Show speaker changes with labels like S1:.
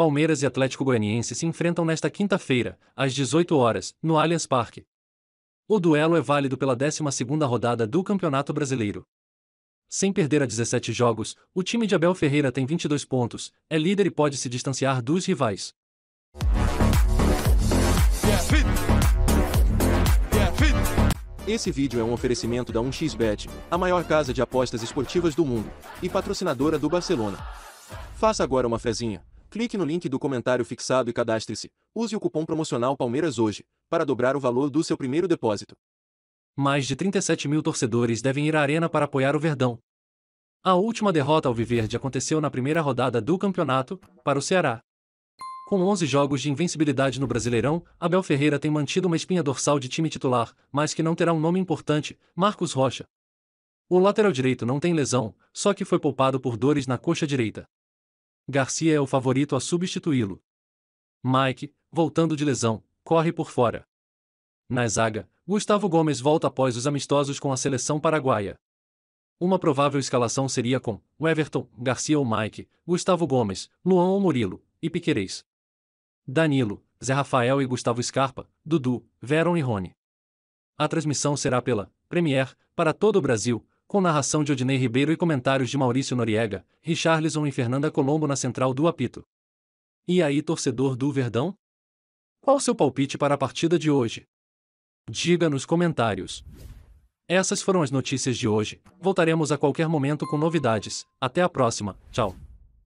S1: Palmeiras e Atlético Goianiense se enfrentam nesta quinta-feira, às 18 horas, no Allianz Parque. O duelo é válido pela 12ª rodada do Campeonato Brasileiro. Sem perder a 17 jogos, o time de Abel Ferreira tem 22 pontos, é líder e pode se distanciar dos rivais.
S2: Esse vídeo é um oferecimento da 1xBet, a maior casa de apostas esportivas do mundo, e patrocinadora do Barcelona. Faça agora uma fezinha. Clique no link do comentário fixado e cadastre-se. Use o cupom promocional Palmeiras hoje, para dobrar o valor do seu primeiro depósito.
S1: Mais de 37 mil torcedores devem ir à arena para apoiar o Verdão. A última derrota ao Viverde aconteceu na primeira rodada do campeonato, para o Ceará. Com 11 jogos de invencibilidade no Brasileirão, Abel Ferreira tem mantido uma espinha dorsal de time titular, mas que não terá um nome importante, Marcos Rocha. O lateral direito não tem lesão, só que foi poupado por dores na coxa direita. Garcia é o favorito a substituí-lo. Mike, voltando de lesão, corre por fora. Na zaga, Gustavo Gomes volta após os amistosos com a seleção paraguaia. Uma provável escalação seria com Everton, Garcia ou Mike, Gustavo Gomes, Luan ou Murilo, e Piquerez. Danilo, Zé Rafael e Gustavo Scarpa, Dudu, Veron e Rony. A transmissão será pela Premier, para todo o Brasil, com narração de Odinei Ribeiro e comentários de Maurício Noriega, Richarlison e Fernanda Colombo na central do apito. E aí, torcedor do Verdão? Qual seu palpite para a partida de hoje? Diga nos comentários. Essas foram as notícias de hoje. Voltaremos a qualquer momento com novidades. Até a próxima. Tchau.